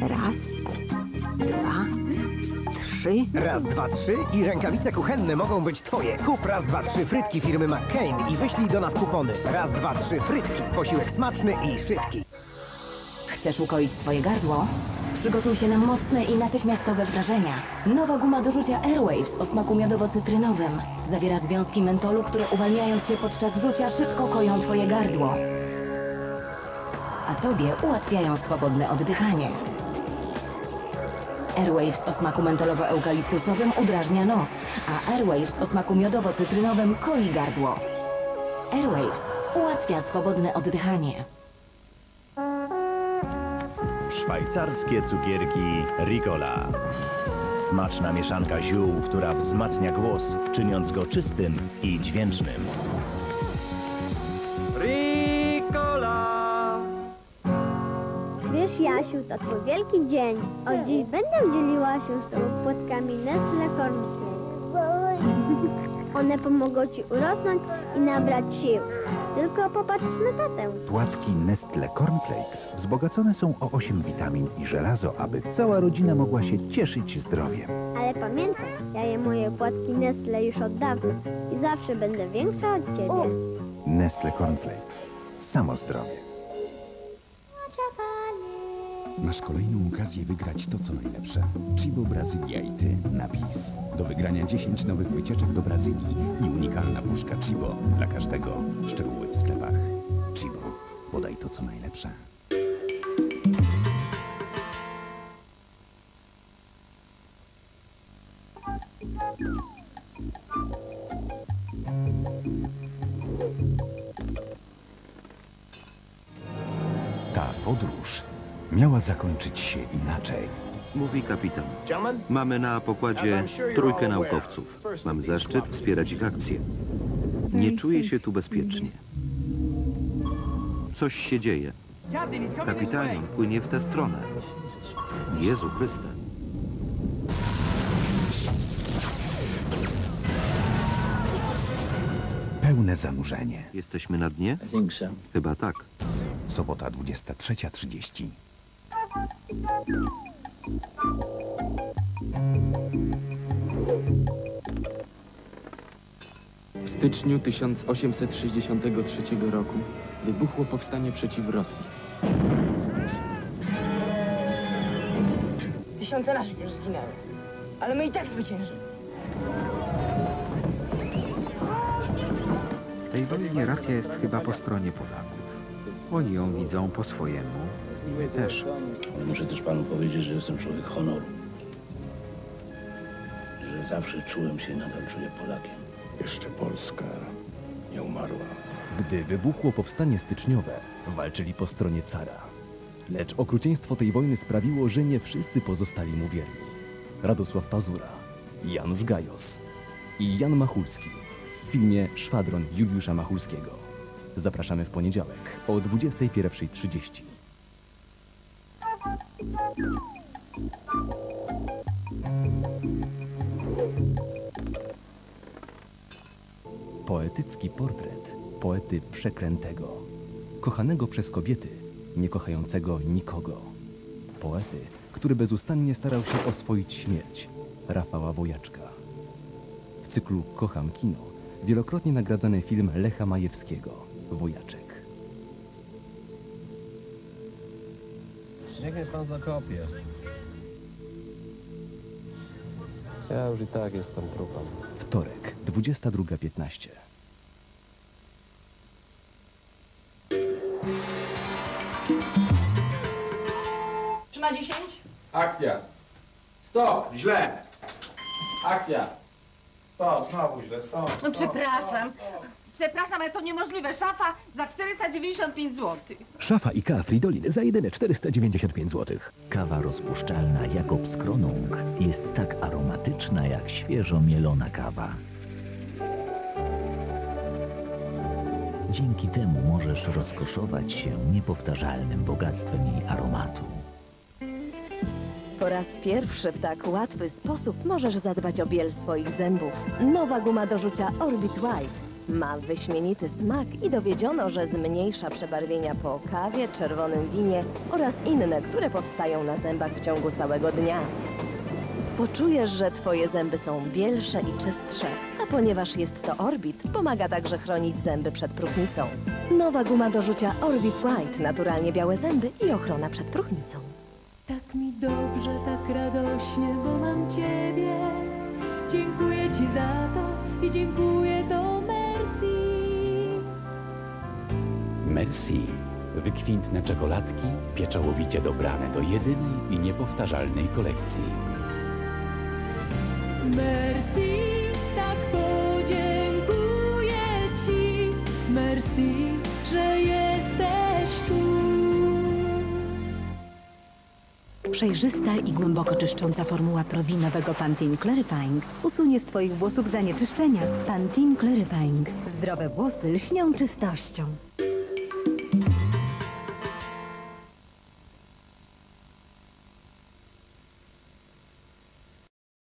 Raz, dwa, trzy. Raz, dwa, trzy i rękawice kuchenne mogą być twoje. Kup raz, dwa, trzy frytki firmy McCain i wyślij do nas kupony. Raz, dwa, trzy frytki. Posiłek smaczny i szybki. Chcesz ukoić swoje gardło? Przygotuj się na mocne i natychmiastowe wrażenia. Nowa guma do rzucia Airwaves o smaku miodowo-cytrynowym. Zawiera związki mentolu, które uwalniając się podczas rzucia szybko koją twoje gardło. A tobie ułatwiają swobodne oddychanie. Airwaves o smaku mentolowo-eukaliptusowym udrażnia nos, a Airwaves o smaku miodowo-cytrynowym koi gardło. Airwaves ułatwia swobodne oddychanie. Szwajcarskie cukierki Ricola. Smaczna mieszanka ziół, która wzmacnia głos, czyniąc go czystym i dźwięcznym. Jasiu, to twój wielki dzień. Od dziś będę dzieliła się z tobą płatkami Nestle Cornflakes. One pomogą ci urosnąć i nabrać sił. Tylko popatrz na tatę. Płatki Nestle Cornflakes wzbogacone są o 8 witamin i żelazo, aby cała rodzina mogła się cieszyć zdrowiem. Ale pamiętaj, ja jem moje płatki Nestle już od dawna i zawsze będę większa od ciebie. Nestle Cornflakes. Samo zdrowie. Masz kolejną okazję wygrać to, co najlepsze. Chibo Brazylia i ty na bis. Do wygrania 10 nowych wycieczek do Brazylii i unikalna puszka Chibo dla każdego. Szczegóły w sklepach. Chibo, podaj to, co najlepsze. Ta podróż miała zakończyć się inaczej. Mówi kapitan. Mamy na pokładzie trójkę naukowców. Mam zaszczyt wspierać ich akcję. Nie czuję się tu bezpiecznie. Coś się dzieje. Kapitanie, płynie w tę stronę. Jezu Chryste. Pełne zanurzenie. Jesteśmy na dnie? Chyba tak. Sobota 23.30. W styczniu 1863 roku wybuchło powstanie przeciw Rosji. Tysiące naszych już zginęły. Ale my i tak zwyciężymy. W tej wojnie racja jest chyba po stronie Polaków. Oni ją widzą po swojemu. My też. Muszę też panu powiedzieć, że jestem człowiek honoru. Że zawsze czułem się i nadal czuję Polakiem. Jeszcze Polska nie umarła. Gdy wybuchło powstanie styczniowe, walczyli po stronie cara. Lecz okrucieństwo tej wojny sprawiło, że nie wszyscy pozostali mu wierni. Radosław Pazura, Janusz Gajos i Jan Machulski w filmie Szwadron Juliusza Machulskiego. Zapraszamy w poniedziałek o 21.30. Poetycki portret poety przeklętego, kochanego przez kobiety, nie kochającego nikogo. Poety, który bezustannie starał się oswoić śmierć, Rafała Wojaczka. W cyklu Kocham kino wielokrotnie nagradzany film Lecha Majewskiego, Wojaczek. Niech mnie pan zakopie. Ja już i tak jestem trupem. Wtorek, 22.15. Czy na dziesięć? Akcja. Stop, źle. Akcja. Stop, znowu źle, stop. No przepraszam. Przepraszam, ale to niemożliwe. Szafa za 495 zł. Szafa IKEA Fridolin za jedyne 495 zł. Kawa rozpuszczalna Jakobs Kronung jest tak aromatyczna jak świeżo mielona kawa. Dzięki temu możesz rozkoszować się niepowtarzalnym bogactwem jej aromatu. Po raz pierwszy w tak łatwy sposób możesz zadbać o biel swoich zębów. Nowa guma do rzucia Orbit White. Ma wyśmienity smak i dowiedziono, że zmniejsza przebarwienia po kawie, czerwonym winie oraz inne, które powstają na zębach w ciągu całego dnia. Poczujesz, że twoje zęby są bielsze i czystsze, a ponieważ jest to Orbit, pomaga także chronić zęby przed próchnicą. Nowa guma do rzucia Orbit White, naturalnie białe zęby i ochrona przed próchnicą. Tak mi dobrze, tak radośnie, bo mam Ciebie. Dziękuję Ci za to i dziękuję to Merci. Wykwintne czekoladki, pieczołowicie dobrane do jedynej i niepowtarzalnej kolekcji. Merci, tak podziękuję Ci. Merci, że jesteś tu. Przejrzysta i głęboko czyszcząca formuła prowinowego Pantene Clarifying usunie z Twoich włosów zanieczyszczenia. Pantene Clarifying. Zdrowe włosy lśnią czystością.